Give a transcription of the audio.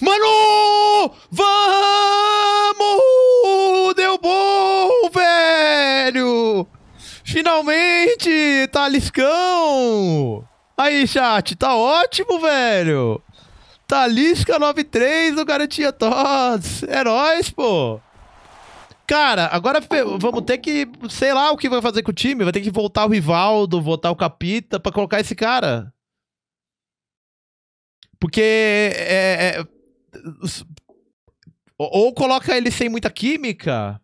Mano! Vamos! Deu bom, velho! Finalmente! Tá liscão! Aí, chat, tá ótimo, velho! Talisca 93 do Garantia Tots! É nóis, pô! Cara, agora vamos ter que. Sei lá o que vai fazer com o time. Vai ter que voltar o Rivaldo, voltar o Capita pra colocar esse cara. Porque. É, é, ou coloca ele sem muita química.